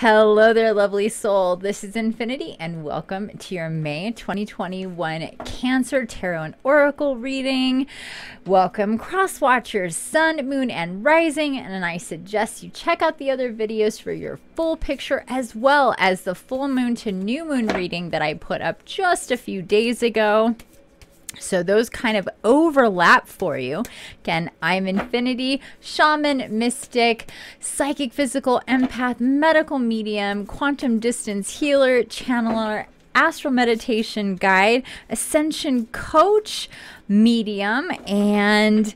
Hello there, lovely soul. This is Infiniti, and welcome to your May 2021 Cancer Tarot and Oracle reading. Welcome, cross watchers, Sun, Moon, and Rising. And I suggest you check out the other videos for your full picture, as well as the full moon to new moon reading that I put up just a few days ago. So those kind of overlap for you. Again, I'm Infiniti, Shaman, Mystic, Psychic, Physical, Empath, Medical Medium, Quantum Distance Healer, Channeler, Astral Meditation Guide, Ascension Coach, Medium, and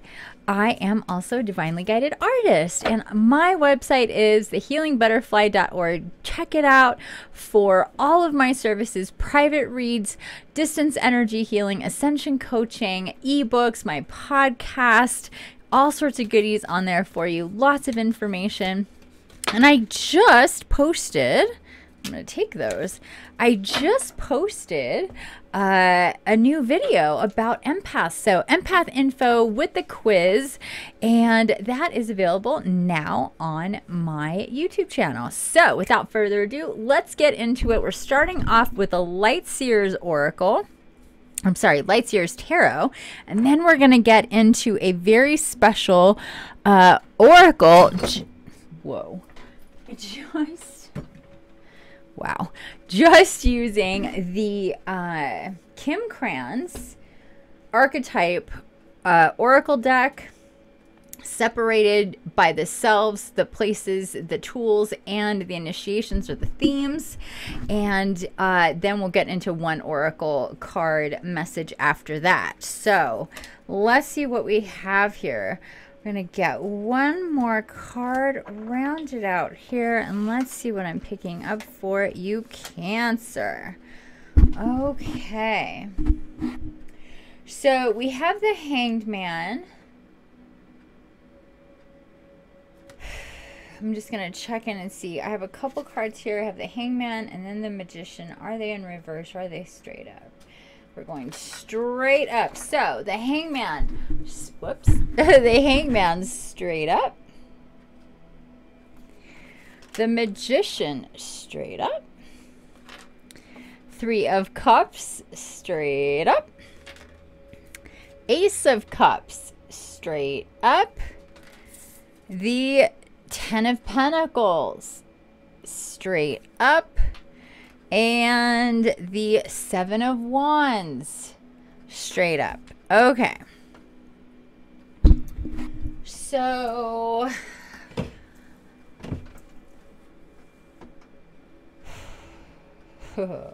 I am also a divinely guided artist, and my website is thehealingbutterfly.org. Check it out for all of my services private reads, distance energy healing, ascension coaching, ebooks, my podcast, all sorts of goodies on there for you. Lots of information. And I just posted I'm going to take those. I just posted uh, a new video about empaths. So, empath info with the quiz, and that is available now on my YouTube channel. So, without further ado, let's get into it. We're starting off with a Light Seers Oracle. I'm sorry, Light Seers Tarot. And then we're going to get into a very special uh, Oracle. Whoa. Just Wow. Just using the uh, Kim Krans archetype uh, oracle deck separated by the selves, the places, the tools, and the initiations or the themes. And uh, then we'll get into one oracle card message after that. So let's see what we have here. We're going to get one more card rounded out here. And let's see what I'm picking up for you, Cancer. Okay. So we have the Hanged Man. I'm just going to check in and see. I have a couple cards here. I have the Hangman and then the Magician. Are they in reverse or are they straight up? We're going straight up. So the hangman, whoops, the hangman straight up. The magician straight up. Three of cups straight up. Ace of cups straight up. The ten of pentacles straight up and the Seven of Wands straight up. Okay. So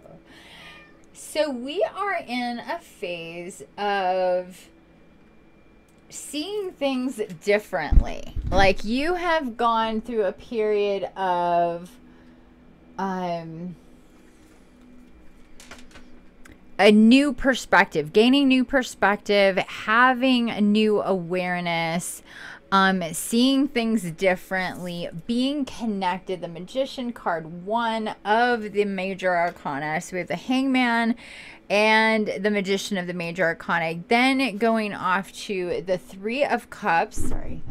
so we are in a phase of seeing things differently. Like you have gone through a period of um a new perspective, gaining new perspective, having a new awareness, um, seeing things differently, being connected. The Magician card, one of the major arcana. So we have the Hangman and the Magician of the major arcana. Then going off to the Three of Cups. Sorry,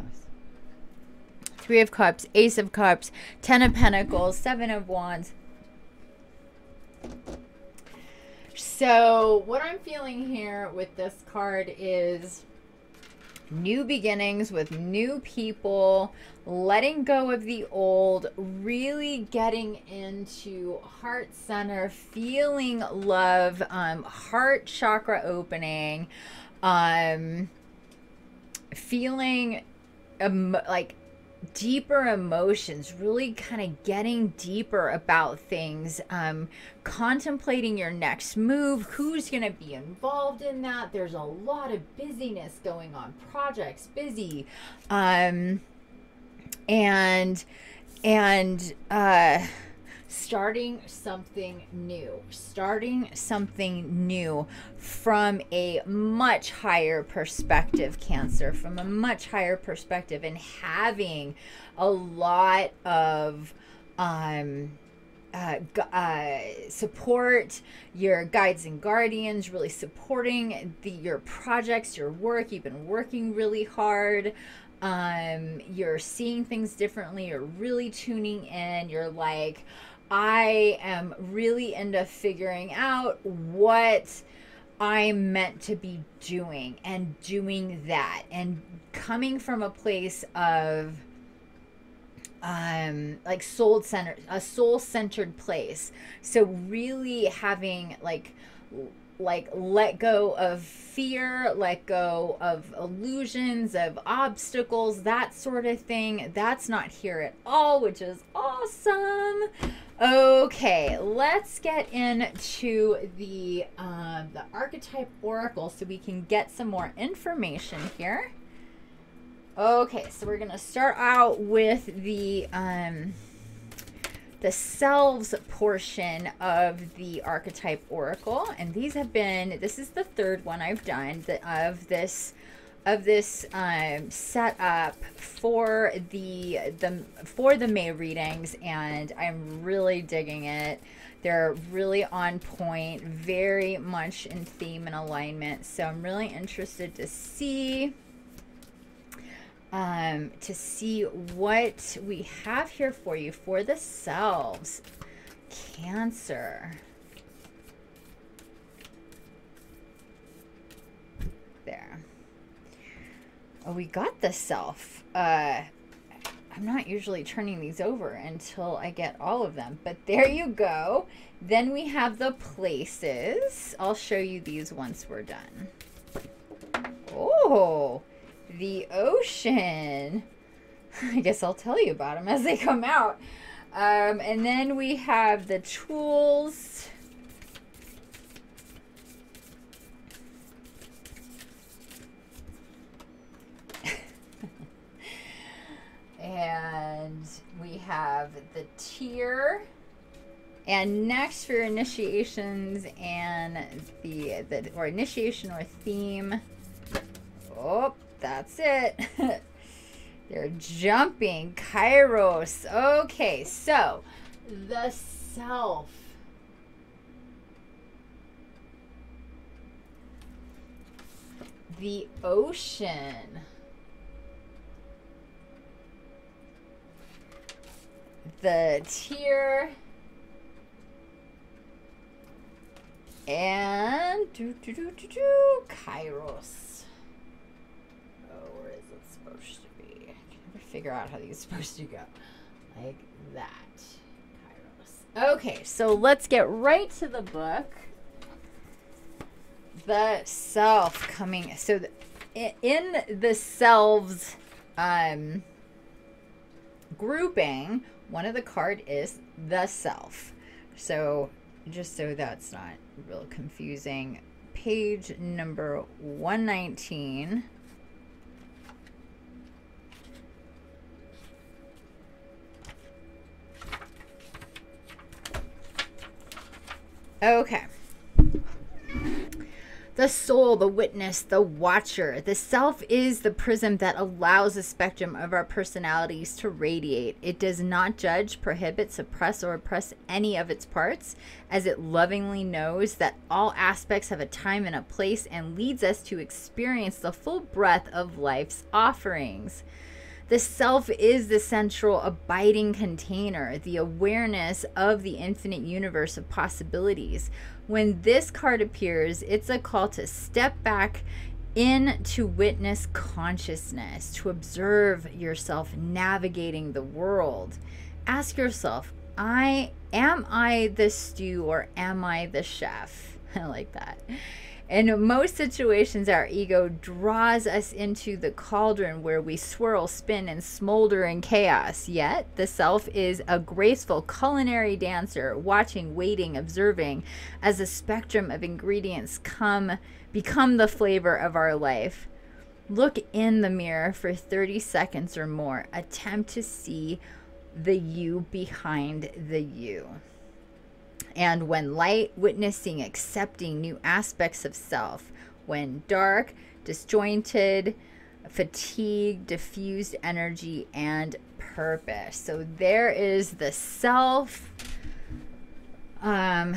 Three of Cups, Ace of Cups, Ten of Pentacles, Seven of Wands. So, what I'm feeling here with this card is new beginnings with new people, letting go of the old, really getting into heart center, feeling love, um, heart chakra opening, um, feeling um, like deeper emotions, really kind of getting deeper about things, um, contemplating your next move, who's going to be involved in that. There's a lot of busyness going on, projects busy, um, and and uh, starting something new, starting something new from a much higher perspective, Cancer, from a much higher perspective, and having a lot of um, uh, uh, support your guides and guardians, really supporting the, your projects, your work. You've been working really hard. um, you're seeing things differently, you're really tuning in, you're like, I am really into figuring out what I'm meant to be doing and doing that and coming from a place of um like soul centered a soul centered place so really having like like let go of fear, let go of illusions, of obstacles, that sort of thing. That's not here at all, which is awesome. Okay, let's get into the um, the archetype oracle so we can get some more information here. Okay, so we're gonna start out with the um, the selves portion of the archetype oracle and these have been this is the third one i've done the, of this of this um, setup for the the for the may readings and i'm really digging it they're really on point very much in theme and alignment so i'm really interested to see um, to see what we have here for you for the selves. Cancer. There. Oh, we got the self. Uh, I'm not usually turning these over until I get all of them, but there you go. Then we have the places. I'll show you these once we're done. Oh, the ocean. I guess I'll tell you about them as they come out. Um, and then we have the tools. And we have the tear. And next for initiations and the, the or initiation or theme. Oh, that's it. They're jumping. Kairos. Okay, so the self. The ocean. The tear. And do do do do do Kairos. Oh, where is it supposed to be? I can never figure out how these are supposed to go. Like that. Kairos. Okay, so let's get right to the book. The self coming. So the, in the selves um, grouping, one of the card is the self. So just so that's not real confusing, page number 119 Okay. The soul, the witness, the watcher. The self is the prism that allows the spectrum of our personalities to radiate. It does not judge, prohibit, suppress, or oppress any of its parts, as it lovingly knows that all aspects have a time and a place and leads us to experience the full breadth of life's offerings. The self is the central abiding container, the awareness of the infinite universe of possibilities. When this card appears, it's a call to step back in to witness consciousness, to observe yourself navigating the world. Ask yourself, I am I the stew or am I the chef? I like that. In most situations, our ego draws us into the cauldron where we swirl, spin, and smolder in chaos. Yet, the self is a graceful culinary dancer, watching, waiting, observing as a spectrum of ingredients come become the flavor of our life. Look in the mirror for 30 seconds or more. Attempt to see the you behind the you. And when light, witnessing, accepting new aspects of self. When dark, disjointed, fatigue, diffused energy, and purpose. So there is the self. Um,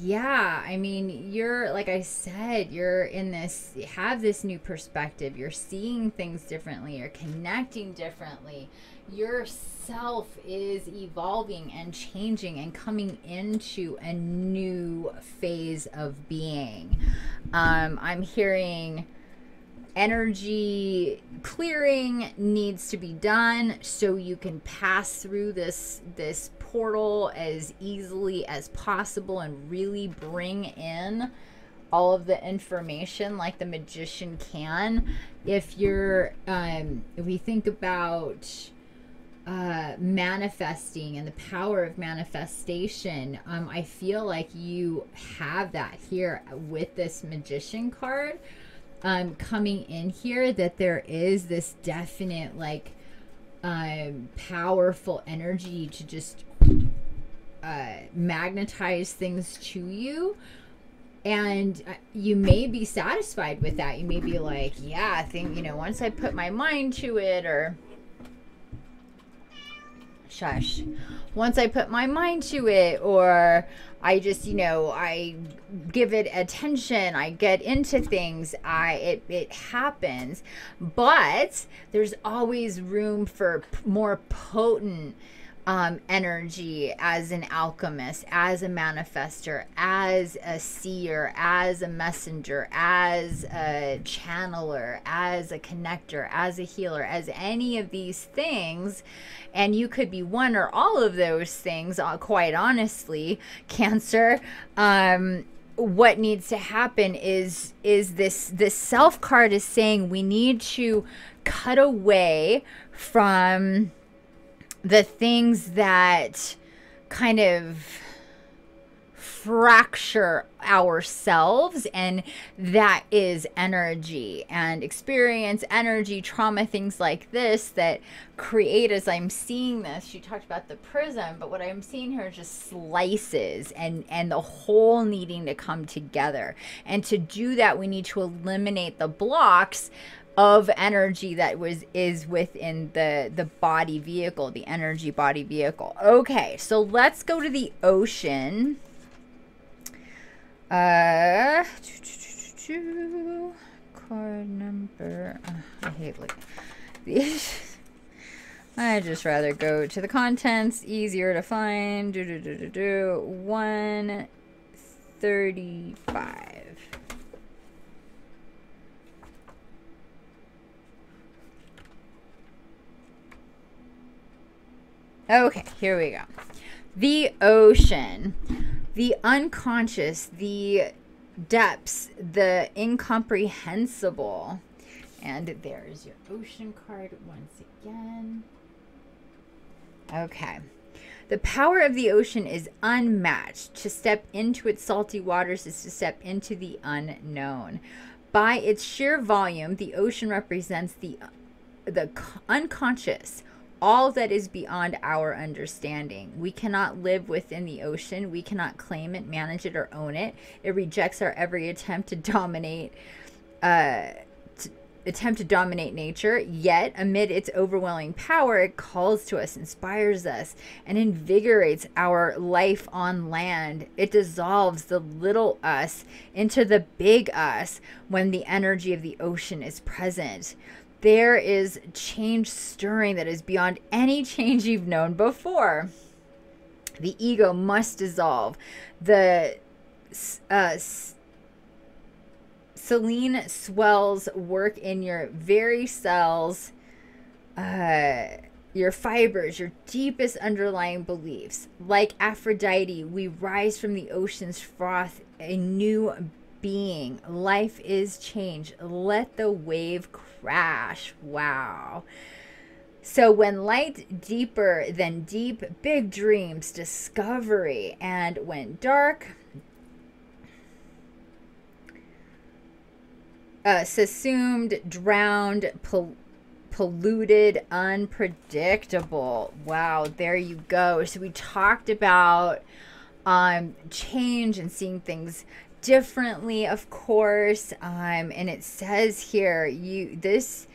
yeah, I mean, you're like I said, you're in this have this new perspective. You're seeing things differently. You're connecting differently. Yourself is evolving and changing and coming into a new phase of being. Um, I'm hearing energy clearing needs to be done so you can pass through this this portal as easily as possible and really bring in all of the information like the magician can if you're um if we think about uh, manifesting and the power of manifestation. Um, I feel like you have that here with this magician card um, coming in here that there is this definite like um, powerful energy to just uh, magnetize things to you and uh, you may be satisfied with that you may be like yeah i think you know once i put my mind to it or shush once i put my mind to it or I just, you know, I give it attention, I get into things, I it it happens. But there's always room for more potent um, energy as an alchemist, as a manifester, as a seer, as a messenger, as a channeler, as a connector, as a healer, as any of these things. And you could be one or all of those things, uh, quite honestly, Cancer. Um, what needs to happen is is this this self card is saying we need to cut away from the things that kind of fracture ourselves and that is energy and experience energy trauma things like this that create as i'm seeing this. She talked about the prism but what i'm seeing here is just slices and and the whole needing to come together. And to do that we need to eliminate the blocks of energy that was is within the the body vehicle the energy body vehicle. Okay so let's go to the ocean. Uh card number uh, i hate like these i just rather go to the contents easier to find. Do do do do do. 135 Okay, here we go. The ocean, the unconscious, the depths, the incomprehensible. And there's your ocean card once again. Okay. The power of the ocean is unmatched. To step into its salty waters is to step into the unknown. By its sheer volume, the ocean represents the the unconscious, all that is beyond our understanding. We cannot live within the ocean. We cannot claim it, manage it, or own it. It rejects our every attempt to dominate. Uh, attempt to dominate nature, yet amid its overwhelming power, it calls to us, inspires us, and invigorates our life on land. It dissolves the little us into the big us when the energy of the ocean is present there is change stirring that is beyond any change you've known before. The ego must dissolve. The uh, saline swells work in your very cells, uh, your fibers, your deepest underlying beliefs. Like Aphrodite, we rise from the ocean's froth, a new being. Life is change. Let the wave crash. Wow. So, when light deeper than deep, big dreams, discovery, and when dark, uh, subsumed, drowned, pol- polluted, unpredictable. Wow, there you go. So, we talked about um, change and seeing things differently, of course. Um, and it says here, you this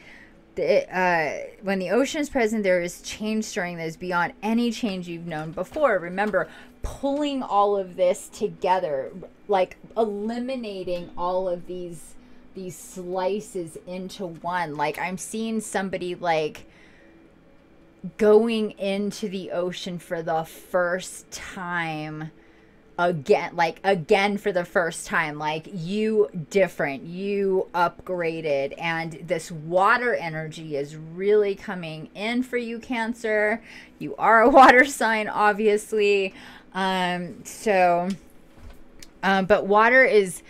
the, uh, when the ocean is present, there is change stirring that is beyond any change you've known before. Remember, pulling all of this together, like eliminating all of these these slices into one. Like I'm seeing somebody like going into the ocean for the first time again like again for the first time like you different you upgraded and this water energy is really coming in for you cancer. You are a water sign obviously. Um so um but water is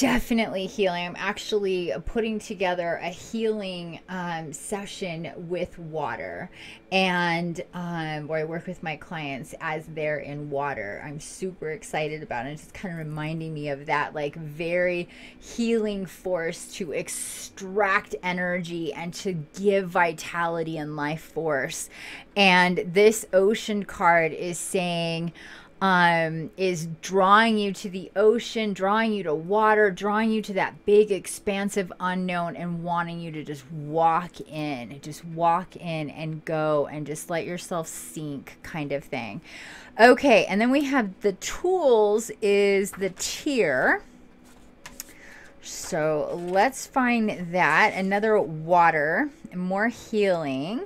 definitely healing. I'm actually putting together a healing um, session with water, and um, where I work with my clients as they're in water. I'm super excited about it. It's just kind of reminding me of that, like very healing force to extract energy and to give vitality and life force. And this ocean card is saying, um, is drawing you to the ocean, drawing you to water, drawing you to that big, expansive unknown, and wanting you to just walk in, just walk in and go and just let yourself sink, kind of thing. Okay, and then we have the tools, is the tear. So let's find that. Another water, more healing.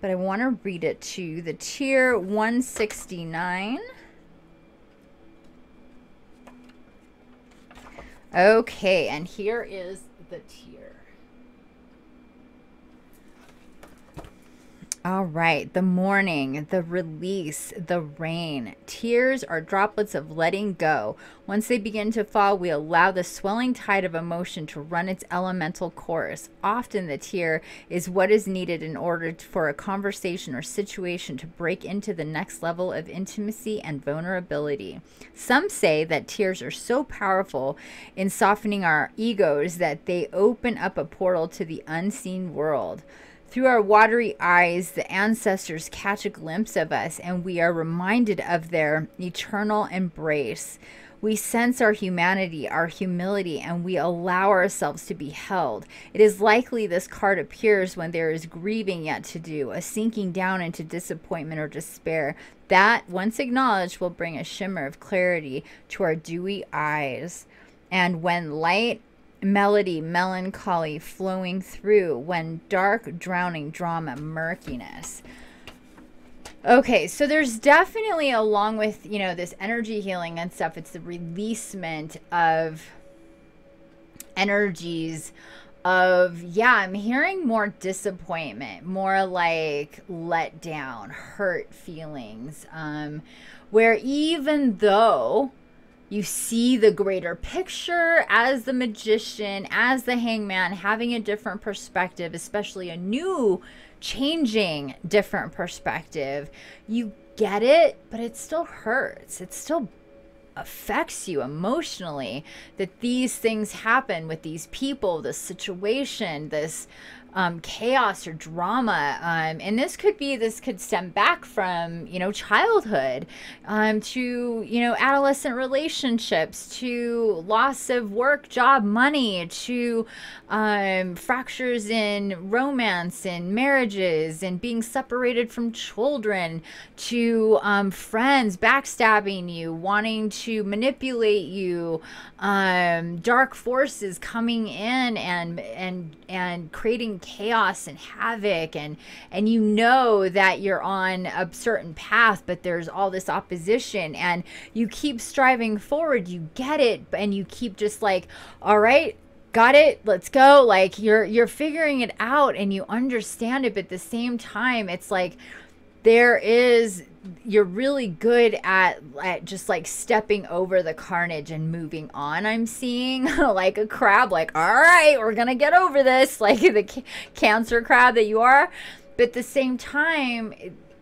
But I want to read it to you. the tear 169. Okay, and here is the tear. All right, the mourning, the release, the rain. Tears are droplets of letting go. Once they begin to fall, we allow the swelling tide of emotion to run its elemental course. Often, the tear is what is needed in order for a conversation or situation to break into the next level of intimacy and vulnerability. Some say that tears are so powerful in softening our egos that they open up a portal to the unseen world. Through our watery eyes, the ancestors catch a glimpse of us and we are reminded of their eternal embrace. We sense our humanity, our humility, and we allow ourselves to be held. It is likely this card appears when there is grieving yet to do, a sinking down into disappointment or despair. That, once acknowledged, will bring a shimmer of clarity to our dewy eyes. And when light melody, melancholy flowing through when dark, drowning drama, murkiness. Okay, so there's definitely, along with, you know, this energy healing and stuff, it's the releasement of energies of, yeah, I'm hearing more disappointment, more like let down, hurt feelings, um, where even though you see the greater picture as the magician, as the hangman, having a different perspective, especially a new, changing, different perspective. You get it, but it still hurts. It still affects you emotionally that these things happen with these people, this situation, this um, chaos or drama. Um, and this could be, this could stem back from, you know, childhood um, to, you know, adolescent relationships, to loss of work, job, money, to um, fractures in romance and marriages and being separated from children, to um, friends backstabbing you, wanting to manipulate you, um, dark forces coming in and, and, and creating chaos and havoc and and you know that you're on a certain path but there's all this opposition and you keep striving forward you get it and you keep just like all right got it let's go like you're you're figuring it out and you understand it but at the same time it's like there is you're really good at, at just like stepping over the carnage and moving on i'm seeing. Like a crab like all right we're gonna get over this. Like the cancer crab that you are. But at the same time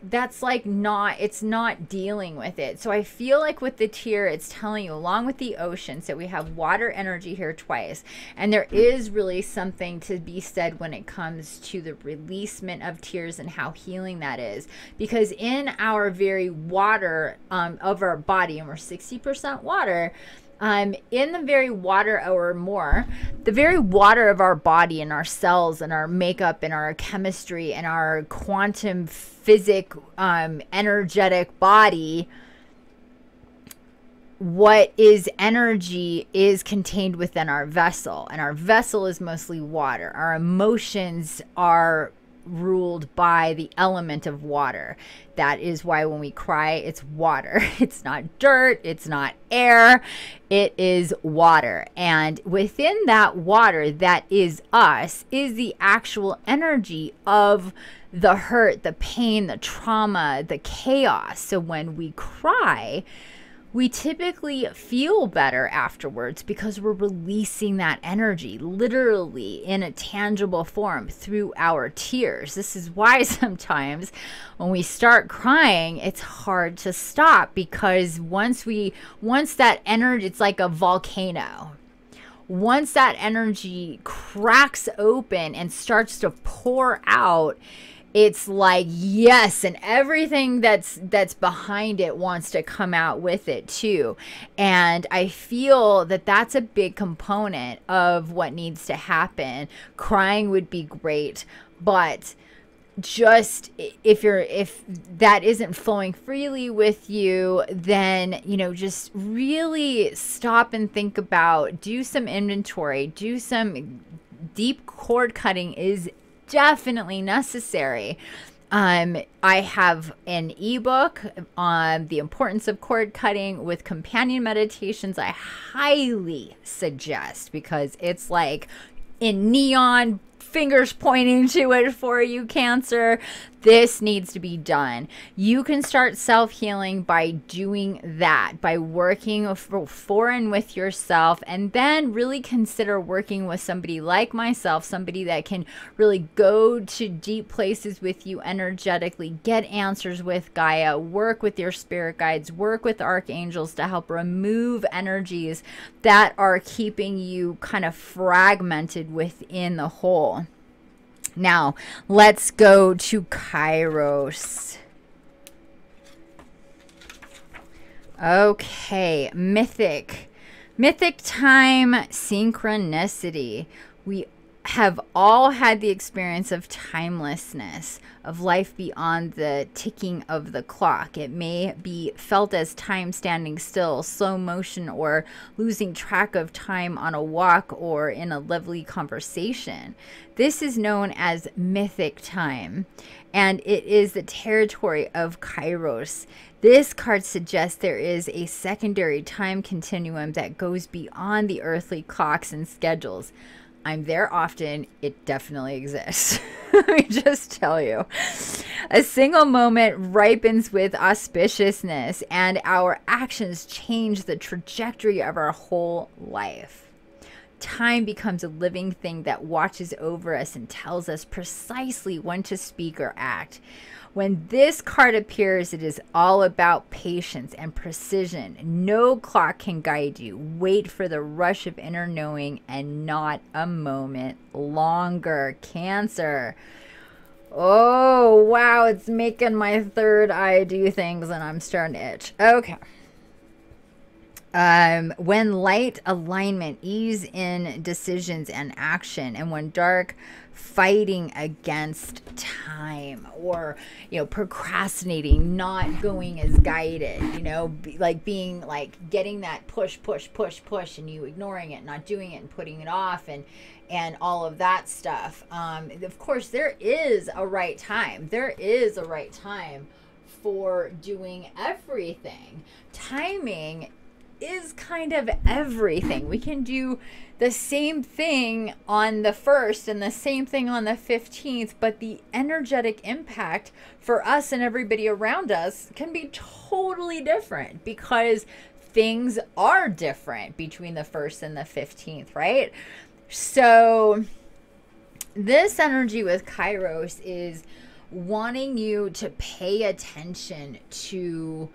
that's like not it's not dealing with it. So i feel like with the tear it's telling you along with the ocean so we have water energy here twice and there is really something to be said when it comes to the releasement of tears and how healing that is. Because in our very water um, of our body and we're 60% water um, in the very water or more, the very water of our body and our cells and our makeup and our chemistry and our quantum physic, um, energetic body, what is energy is contained within our vessel, and our vessel is mostly water. Our emotions are ruled by the element of water. That is why when we cry, it's water. It's not dirt, it's not air, it is water. And within that water, that is us, is the actual energy of the hurt, the pain, the trauma, the chaos. So when we cry, we typically feel better afterwards because we're releasing that energy literally in a tangible form through our tears. This is why sometimes when we start crying, it's hard to stop because once we, once that energy, it's like a volcano. Once that energy cracks open and starts to pour out, it's like yes and everything that's that's behind it wants to come out with it too. And i feel that that's a big component of what needs to happen. Crying would be great but just if you're if that isn't flowing freely with you then you know just really stop and think about do some inventory do some deep cord cutting is definitely necessary. Um, I have an ebook on the importance of cord cutting with companion meditations. I highly suggest because it's like in neon fingers pointing to it for you, Cancer. This needs to be done. You can start self healing by doing that, by working for and with yourself, and then really consider working with somebody like myself, somebody that can really go to deep places with you energetically, get answers with Gaia, work with your spirit guides, work with archangels to help remove energies that are keeping you kind of fragmented within the whole. Now, let's go to Kairos. Okay, mythic. Mythic time synchronicity. We have all had the experience of timelessness, of life beyond the ticking of the clock. It may be felt as time standing still, slow motion, or losing track of time on a walk or in a lovely conversation. This is known as mythic time, and it is the territory of Kairos. This card suggests there is a secondary time continuum that goes beyond the earthly clocks and schedules. I'm there often. It definitely exists. Let me just tell you. A single moment ripens with auspiciousness, and our actions change the trajectory of our whole life. Time becomes a living thing that watches over us and tells us precisely when to speak or act. When this card appears, it is all about patience and precision. No clock can guide you. Wait for the rush of inner knowing and not a moment longer. Cancer. Oh, wow, it's making my third eye do things and I'm starting to itch. Okay. Um, when light alignment, ease in decisions and action, and when dark fighting against time or you know procrastinating not going as guided you know be, like being like getting that push push push push and you ignoring it not doing it and putting it off and and all of that stuff. Um, of course there is a right time. There is a right time for doing everything. Timing is kind of everything. We can do the same thing on the 1st and the same thing on the 15th, but the energetic impact for us and everybody around us can be totally different because things are different between the 1st and the 15th, right? So, this energy with Kairos is wanting you to pay attention to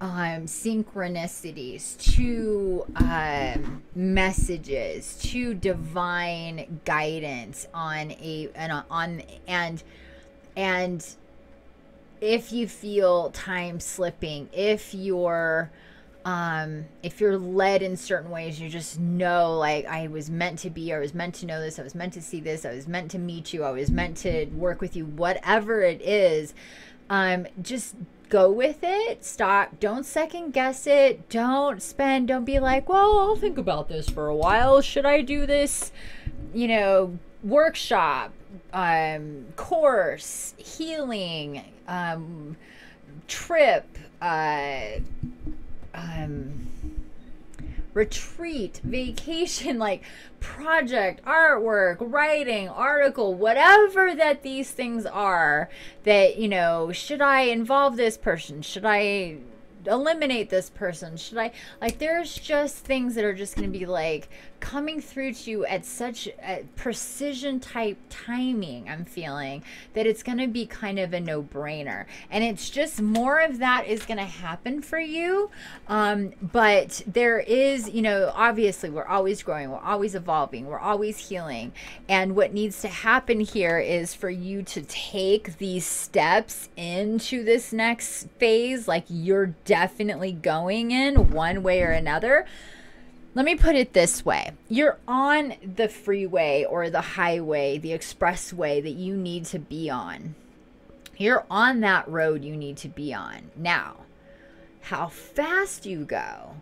um, synchronicities, to um, messages, to divine guidance on a and on and and if you feel time slipping, if you're um, if you're led in certain ways, you just know, like, I was meant to be, I was meant to know this, I was meant to see this, I was meant to meet you, I was meant to work with you, whatever it is, um, just go with it. Stop. Don't second guess it. Don't spend, don't be like, well, I'll think about this for a while. Should I do this, you know, workshop, um, course, healing, um, trip, uh, um, retreat, vacation, like project, artwork, writing, article, whatever that these things are that, you know, should I involve this person? Should I eliminate this person? Should I like there's just things that are just going to be like coming through to you at such a precision type timing i'm feeling that it's going to be kind of a no-brainer. And it's just more of that is going to happen for you. Um, but there is you know obviously we're always growing we're always evolving we're always healing. And what needs to happen here is for you to take these steps into this next phase like you're definitely going in one way or another let me put it this way you're on the freeway or the highway, the expressway that you need to be on. You're on that road you need to be on. Now, how fast you go,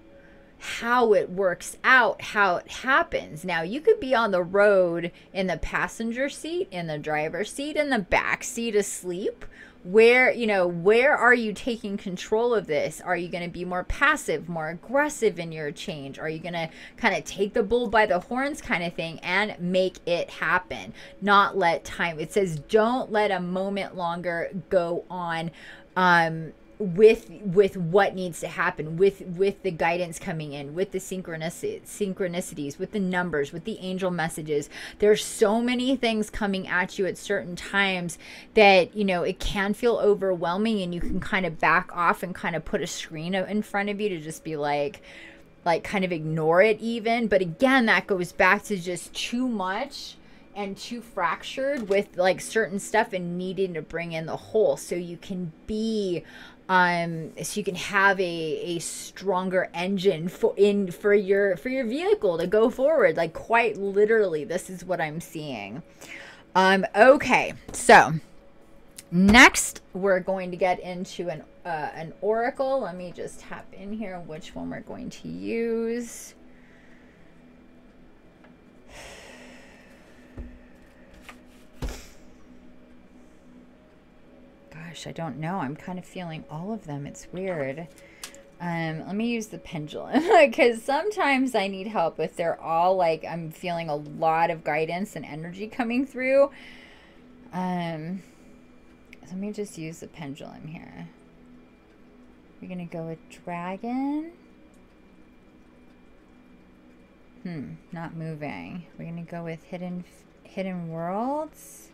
how it works out, how it happens. Now, you could be on the road in the passenger seat, in the driver's seat, in the back seat asleep, where you know where are you taking control of this? Are you going to be more passive more aggressive in your change? Are you going to kind of take the bull by the horns kind of thing and make it happen? Not let time it says don't let a moment longer go on um with with what needs to happen with with the guidance coming in with the synchronicity synchronicities with the numbers with the angel messages. There's so many things coming at you at certain times that you know it can feel overwhelming and you can kind of back off and kind of put a screen in front of you to just be like like kind of ignore it even. But again that goes back to just too much and too fractured with like certain stuff and needing to bring in the whole. So you can be um so you can have a a stronger engine for in for your for your vehicle to go forward. Like quite literally this is what i'm seeing. Um okay so next we're going to get into an uh, an oracle. Let me just tap in here which one we're going to use gosh, I don't know. I'm kind of feeling all of them. It's weird. Um, let me use the pendulum because sometimes I need help if they're all like I'm feeling a lot of guidance and energy coming through. Um, let me just use the pendulum here. We're gonna go with dragon. Hmm, not moving. We're gonna go with hidden hidden worlds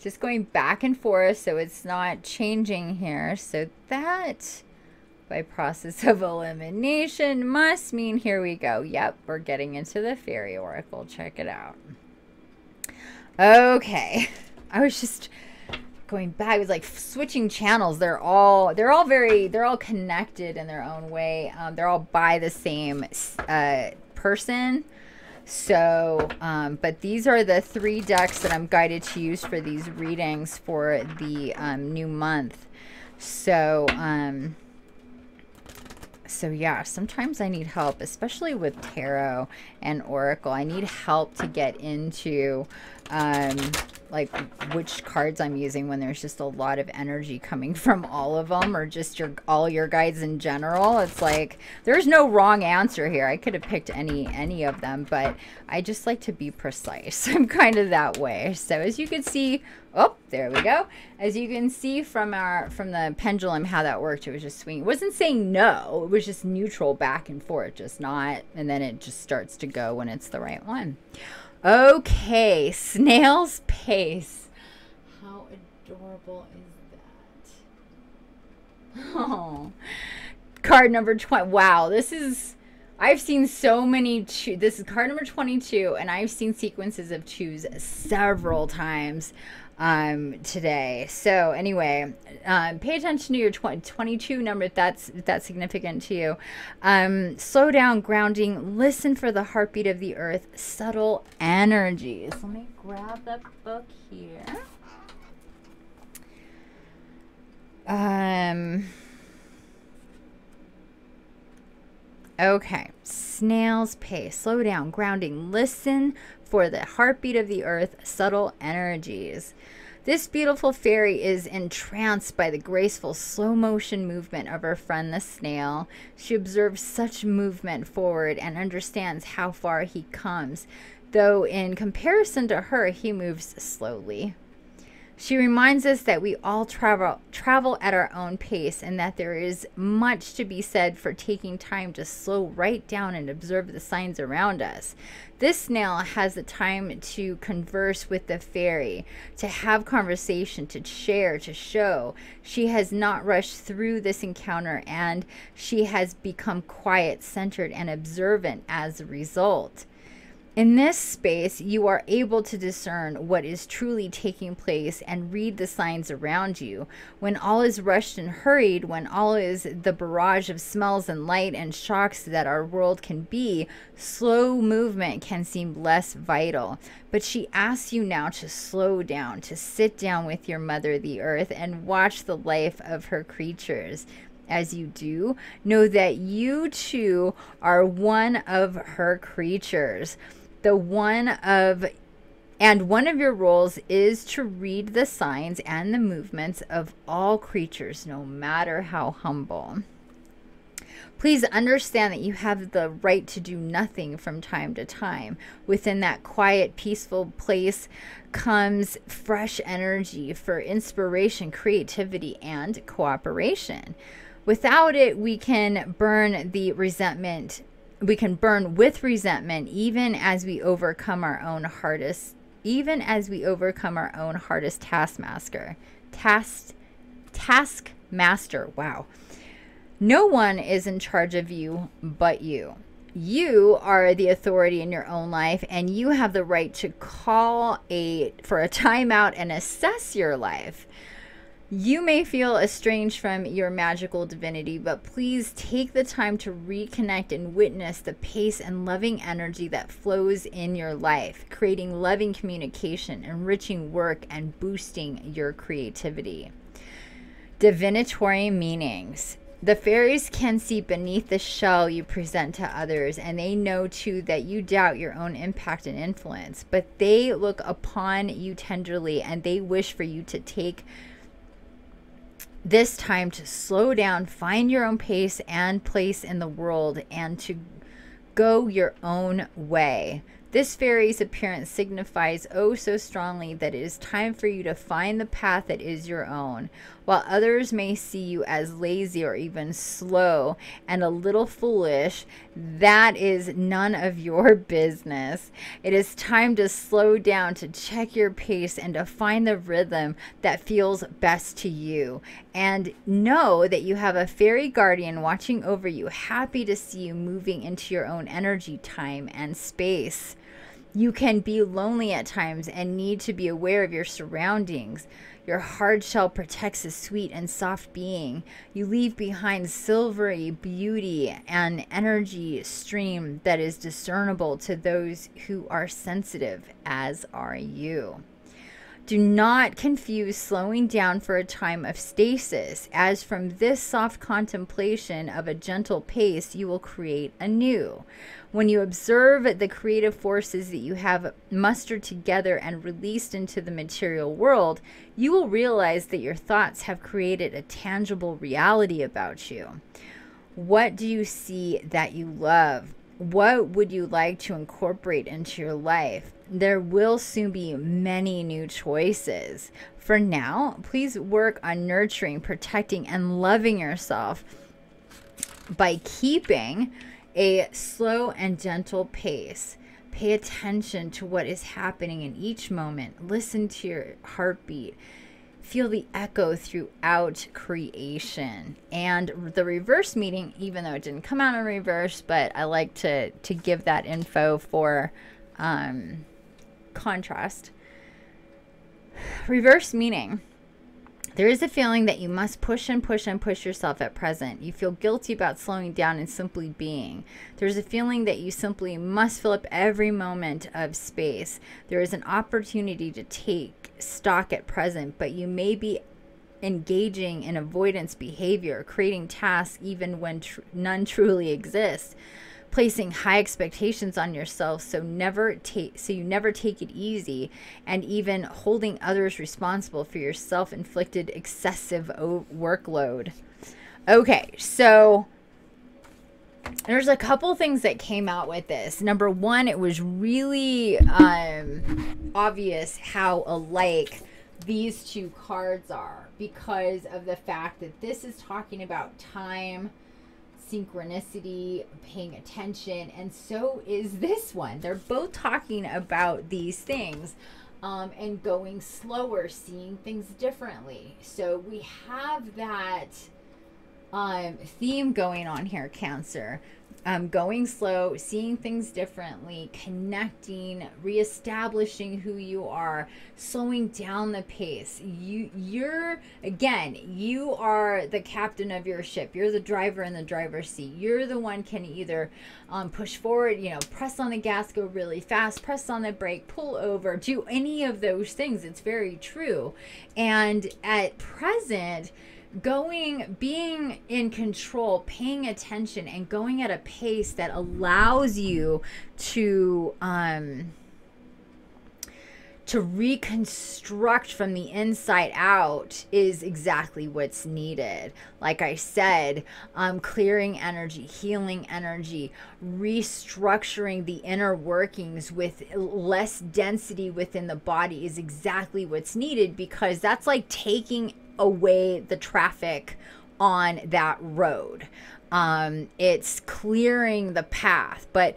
just going back and forth so it's not changing here. So that by process of elimination must mean here we go. Yep, we're getting into the Faery oracle. Check it out. Okay. I was just going back. It was like switching channels. They're all they're all very they're all connected in their own way. Um, they're all by the same uh, person. So, um, but these are the three decks that I'm guided to use for these readings for the um, new month. So, um, so yeah, sometimes I need help, especially with tarot and oracle. I need help to get into um, like which cards I'm using when there's just a lot of energy coming from all of them or just your all your guides in general. It's like there's no wrong answer here. I could have picked any any of them, but I just like to be precise. I'm kind of that way. So as you can see, oh, there we go. As you can see from our from the pendulum how that worked, it was just swinging. It wasn't saying no. It was just neutral back and forth, just not and then it just starts to go when it's the right one. Okay, snail's pace. How adorable is that? Oh, card number 20. Wow, this is. I've seen so many. Two, this is card number 22, and I've seen sequences of twos several times. Um, today. So anyway, um, pay attention to your 20, 22 number if that's if that's significant to you. Um, slow down, grounding. Listen for the heartbeat of the earth. Subtle energies. Let me grab the book here. Um. Okay, snail's pace. Slow down, grounding. Listen for the heartbeat of the earth, subtle energies. This beautiful fairy is entranced by the graceful slow motion movement of her friend the snail. She observes such movement forward and understands how far he comes, though in comparison to her, he moves slowly. She reminds us that we all travel travel at our own pace and that there is much to be said for taking time to slow right down and observe the signs around us. This snail has the time to converse with the fairy, to have conversation, to share, to show. She has not rushed through this encounter and she has become quiet, centered, and observant as a result. In this space, you are able to discern what is truly taking place and read the signs around you. When all is rushed and hurried, when all is the barrage of smells and light and shocks that our world can be, slow movement can seem less vital. But she asks you now to slow down, to sit down with your mother, the earth, and watch the life of her creatures as you do, know that you too are one of her creatures the one of and one of your roles is to read the signs and the movements of all creatures, no matter how humble. Please understand that you have the right to do nothing from time to time. Within that quiet, peaceful place comes fresh energy for inspiration, creativity, and cooperation. Without it, we can burn the resentment we can burn with resentment even as we overcome our own hardest even as we overcome our own hardest taskmaster. Task taskmaster wow. No one is in charge of you but you. You are the authority in your own life and you have the right to call a for a timeout and assess your life you may feel estranged from your magical divinity, but please take the time to reconnect and witness the pace and loving energy that flows in your life, creating loving communication, enriching work, and boosting your creativity. Divinatory meanings. The fairies can see beneath the shell you present to others, and they know too that you doubt your own impact and influence, but they look upon you tenderly and they wish for you to take this time to slow down, find your own pace and place in the world, and to go your own way. This fairy's appearance signifies oh so strongly that it is time for you to find the path that is your own. While others may see you as lazy or even slow and a little foolish, that is none of your business. It is time to slow down, to check your pace, and to find the rhythm that feels best to you. And know that you have a fairy guardian watching over you, happy to see you moving into your own energy, time, and space. You can be lonely at times and need to be aware of your surroundings. Your hard shell protects a sweet and soft being. You leave behind silvery beauty and energy stream that is discernible to those who are sensitive, as are you. Do not confuse slowing down for a time of stasis, as from this soft contemplation of a gentle pace, you will create anew. When you observe the creative forces that you have mustered together and released into the material world, you will realize that your thoughts have created a tangible reality about you. What do you see that you love? What would you like to incorporate into your life? There will soon be many new choices. For now, please work on nurturing, protecting, and loving yourself by keeping a slow and gentle pace. Pay attention to what is happening in each moment. Listen to your heartbeat. Feel the echo throughout creation. And the reverse meaning, even though it didn't come out in reverse, but I like to, to give that info for um, contrast. Reverse meaning. There is a feeling that you must push and push and push yourself at present. You feel guilty about slowing down and simply being. There's a feeling that you simply must fill up every moment of space. There is an opportunity to take stock at present, but you may be engaging in avoidance behavior, creating tasks even when tr- none truly exist placing high expectations on yourself so never take so you never take it easy and even holding others responsible for your self-inflicted excessive workload. Okay so there's a couple things that came out with this. Number one it was really um, obvious how alike these two cards are because of the fact that this is talking about time synchronicity, paying attention, and so is this one. They're both talking about these things um, and going slower, seeing things differently. So we have that um, theme going on here, Cancer um, going slow, seeing things differently, connecting, reestablishing who you are, slowing down the pace. You, you're again, you are the captain of your ship. You're the driver in the driver's seat. You're the one can either um, push forward, you know, press on the gas, go really fast, press on the brake, pull over, do any of those things. It's very true. And at present going being in control paying attention and going at a pace that allows you to um to reconstruct from the inside out is exactly what's needed. Like I said, um, clearing energy, healing energy, restructuring the inner workings with less density within the body is exactly what's needed because that's like taking away the traffic on that road. Um, it's clearing the path, but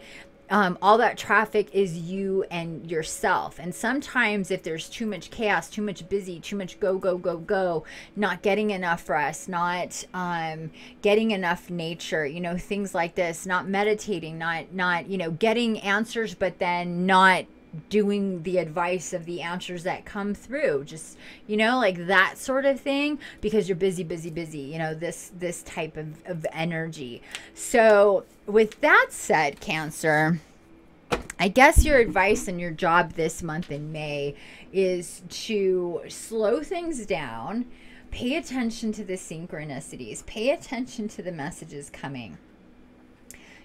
um, all that traffic is you and yourself. And sometimes, if there's too much chaos, too much busy, too much go, go, go, go, not getting enough rest, not um, getting enough nature, you know, things like this, not meditating, not, not, you know, getting answers, but then not doing the advice of the answers that come through just you know like that sort of thing because you're busy busy busy you know this this type of, of energy. So with that said cancer I guess your advice and your job this month in May is to slow things down, pay attention to the synchronicities, pay attention to the messages coming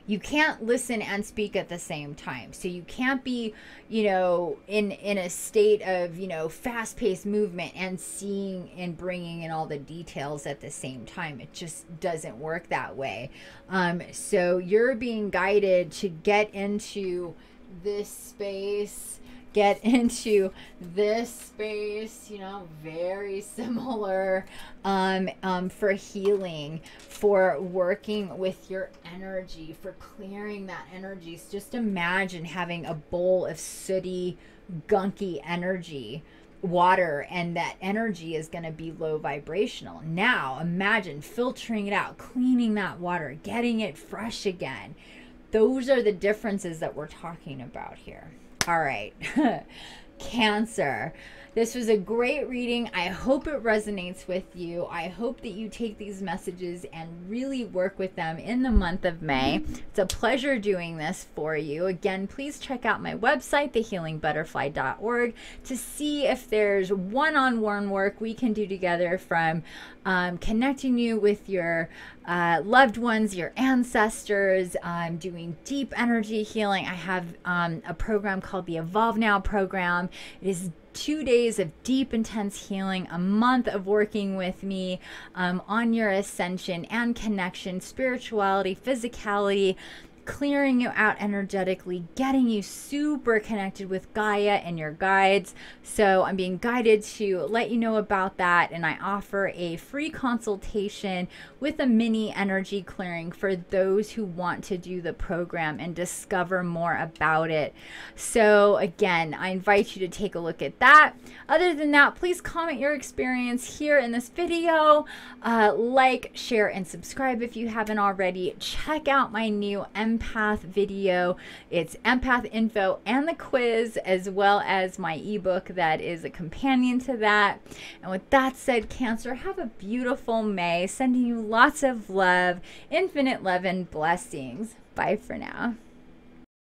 you can't listen and speak at the same time. So you can't be you know in in a state of you know fast paced movement and seeing and bringing in all the details at the same time. It just doesn't work that way. Um so you're being guided to get into this space get into this space, you know, very similar um, um, for healing, for working with your energy, for clearing that energy. So just imagine having a bowl of sooty, gunky energy water and that energy is going to be low vibrational. Now, imagine filtering it out, cleaning that water, getting it fresh again. Those are the differences that we're talking about here. All right. Cancer. This was a great reading. I hope it resonates with you. I hope that you take these messages and really work with them in the month of May. It's a pleasure doing this for you. Again, please check out my website, thehealingbutterfly.org, to see if there's one on one work we can do together from um, connecting you with your uh, loved ones, your ancestors, um, doing deep energy healing. I have um, a program called the Evolve Now program. It is two days of deep, intense healing, a month of working with me um, on your ascension and connection, spirituality, physicality, clearing you out energetically, getting you super connected with Gaia and your guides. So I'm being guided to let you know about that. And I offer a free consultation with a mini energy clearing for those who want to do the program and discover more about it. So again, I invite you to take a look at that. Other than that, please comment your experience here in this video. Uh, like, share, and subscribe if you haven't already. Check out my new MP empath video. It's empath info and the quiz, as well as my ebook that is a companion to that. And with that said, Cancer, have a beautiful May. Sending you lots of love, infinite love, and blessings. Bye for now.